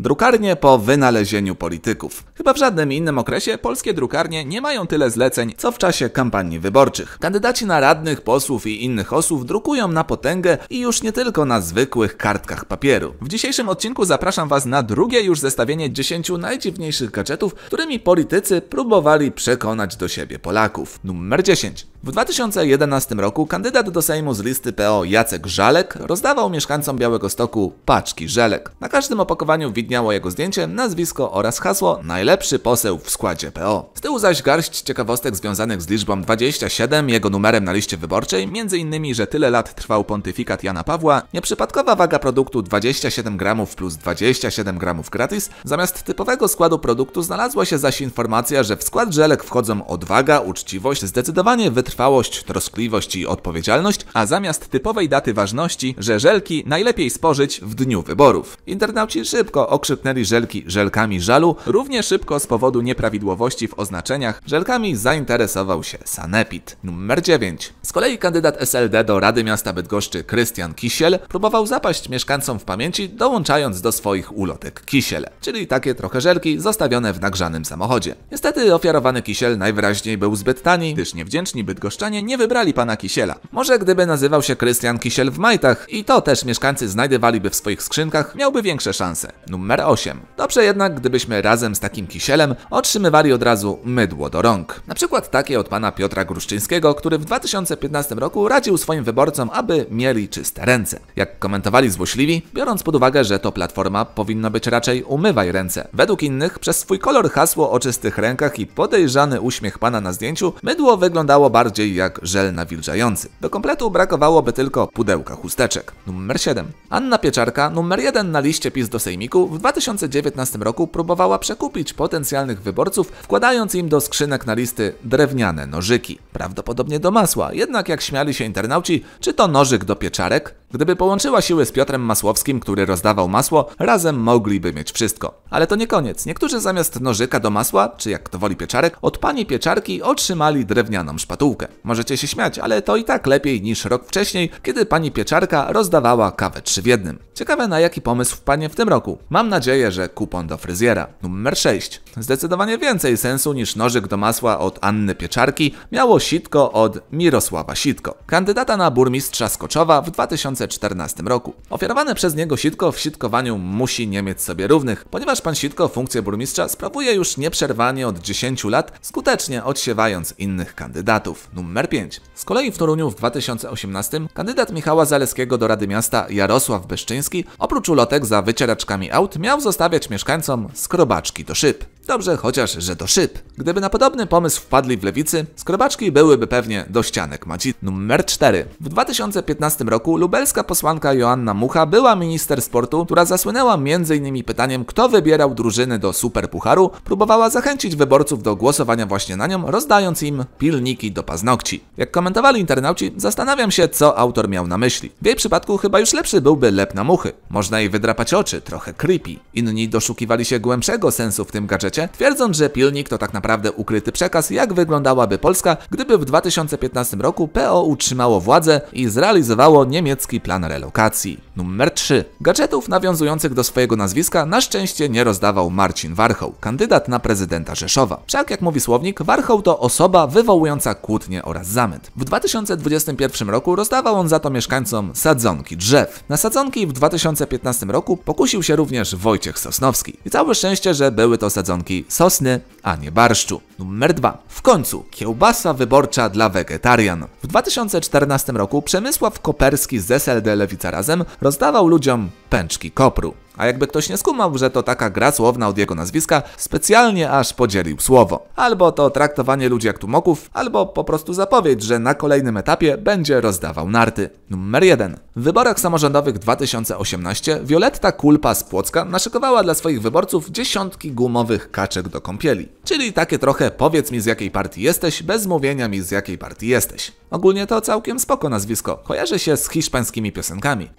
Drukarnie po wynalezieniu polityków. Chyba w żadnym innym okresie polskie drukarnie nie mają tyle zleceń, co w czasie kampanii wyborczych. Kandydaci na radnych, posłów i innych osób drukują na potęgę i już nie tylko na zwykłych kartkach papieru. W dzisiejszym odcinku zapraszam Was na drugie już zestawienie 10 najdziwniejszych gadżetów, którymi politycy próbowali przekonać do siebie Polaków. Numer 10. W 2011 roku kandydat do Sejmu z listy PO Jacek Żalek rozdawał mieszkańcom Białego Stoku paczki żelek. Na każdym opakowaniu widniało jego zdjęcie, nazwisko oraz hasło najlepszy poseł w składzie PO. Z tyłu zaś garść ciekawostek związanych z liczbą 27, jego numerem na liście wyborczej, między innymi, że tyle lat trwał pontyfikat Jana Pawła, nieprzypadkowa waga produktu 27 gramów plus 27 gramów gratis, zamiast typowego składu produktu znalazła się zaś informacja, że w skład żelek wchodzą odwaga, uczciwość, zdecydowanie wytrwałość, troskliwość i odpowiedzialność, a zamiast typowej daty ważności, że żelki najlepiej spożyć w dniu wyborów. Internauci szybko okrzyknęli żelki żelkami żalu, równie szybko z powodu nieprawidłowości w oznaczeniach żelkami zainteresował się Sanepid. Numer 9. Z kolei kandydat SLD do Rady Miasta Bydgoszczy Krystian Kisiel próbował zapaść mieszkańcom w pamięci, dołączając do swoich ulotek kisiele, czyli takie trochę żelki zostawione w nagrzanym samochodzie. Niestety ofiarowany kisiel najwyraźniej był zbyt tani, gdyż niewdzięczni bydgoszczanie nie wybrali pana kisiela. Może gdyby nazywał się Krystian Kisiel w majtach i to też mieszkańcy znajdywaliby w swoich skrzynkach, miałby większe szanse. Numer 8. Dobrze jednak, gdybyśmy razem z takim kisielem otrzymywali od razu mydło do rąk. Na przykład takie od pana Piotra Gruszczyńskiego, który w 2015 roku radził swoim wyborcom, aby mieli czyste ręce. Jak komentowali złośliwi, biorąc pod uwagę, że to platforma powinna być raczej umywaj ręce. Według innych, przez swój kolor hasło o czystych rękach i podejrzany uśmiech pana na zdjęciu, mydło wyglądało bardziej jak żel nawilżający. Do kompletu brakowałoby tylko pudełka chusteczek. Numer 7. Anna Pieczarka, numer 1 na liście PiS do Sejmiku, w 2019 roku próbowała przekupić potencjalnych wyborców, wkładając im do skrzynek na listy drewniane nożyki. Prawdopodobnie do masła, jednak jak śmiali się internauci, czy to nożyk do pieczarek? Gdyby połączyła siły z Piotrem Masłowskim, który rozdawał masło, razem mogliby mieć wszystko. Ale to nie koniec. Niektórzy zamiast nożyka do masła, czy jak to woli pieczarek, od pani pieczarki otrzymali drewnianą szpatułkę. Możecie się śmiać, ale to i tak lepiej niż rok wcześniej, kiedy pani pieczarka rozdawała kawę trzy w jednym. Ciekawe na jaki pomysł wpadnie w tym roku. Mam nadzieję, że kupon do fryzjera. Numer 6. Zdecydowanie więcej sensu niż nożyk do masła od Anny Pieczarki miało sitko od Mirosława Sitko, kandydata na burmistrza Skoczowa w 2014 roku. Ofiarowane przez niego sitko w sitkowaniu musi nie mieć sobie równych, ponieważ pan Sitko funkcję burmistrza sprawuje już nieprzerwanie od 10 lat, skutecznie odsiewając innych kandydatów. Numer 5. Z kolei w Toruniu w 2018 kandydat Michała Zaleskiego do Rady Miasta Jarosław Beszczyński oprócz ulotek za wycieraczkami aut miał zostawiać mieszkańcom skrobaczki do szyb. Dobrze chociaż, że do szyb. Gdyby na podobny pomysł wpadli w lewicy, skrobaczki byłyby pewnie do ścianek maci. Numer 4. W 2015 roku lubelska posłanka Joanna Mucha była minister sportu, która zasłynęła m.in. pytaniem, kto wybierał drużyny do Superpucharu, próbowała zachęcić wyborców do głosowania właśnie na nią, rozdając im pilniki do paznokci. Jak komentowali internauci, zastanawiam się, co autor miał na myśli. W jej przypadku chyba już lepszy byłby lep na muchy. Można jej wydrapać oczy, trochę creepy. Inni doszukiwali się głębszego sensu w tym gadżecie, twierdząc, że pilnik to tak naprawdę ukryty przekaz, jak wyglądałaby Polska, gdyby w 2015 roku PO utrzymało władzę i zrealizowało niemiecki plan relokacji. Numer 3. Gadżetów nawiązujących do swojego nazwiska na szczęście nie rozdawał Marcin Warchoł, kandydat na prezydenta Rzeszowa. Wszak jak mówi słownik, Warchoł to osoba wywołująca kłótnie oraz zamęt. W 2021 roku rozdawał on za to mieszkańcom sadzonki drzew. Na sadzonki w 2015 roku pokusił się również Wojciech Sosnowski. I całe szczęście, że były to sadzonki sosny, a nie barszczu. Numer 2. W końcu kiełbasa wyborcza dla wegetarian. W 2014 roku Przemysław Koperski z SLD Lewica Razem rozdawał ludziom pęczki kopru. A jakby ktoś nie skumał, że to taka gra słowna od jego nazwiska, specjalnie aż podzielił słowo. Albo to traktowanie ludzi jak tumoków, albo po prostu zapowiedź, że na kolejnym etapie będzie rozdawał narty. Numer 1. W wyborach samorządowych 2018 Violetta Kulpa z Płocka naszykowała dla swoich wyborców dziesiątki gumowych kaczek do kąpieli. Czyli takie trochę powiedz mi z jakiej partii jesteś, bez mówienia mi z jakiej partii jesteś. Ogólnie to całkiem spoko nazwisko. Kojarzy się z hiszpańskimi piosenkami.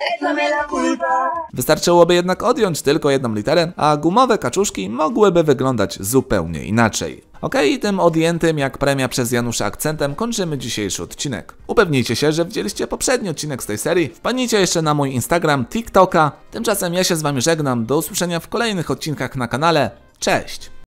Wystarczyłoby jednak odjąć tylko jedną literę, a gumowe kaczuszki mogłyby wyglądać zupełnie inaczej. Okej, i tym odjętym jak premia przez Janusza akcentem kończymy dzisiejszy odcinek. Upewnijcie się, że widzieliście poprzedni odcinek z tej serii. Wpadnijcie jeszcze na mój Instagram, TikToka. Tymczasem ja się z wami żegnam. Do usłyszenia w kolejnych odcinkach na kanale. Cześć!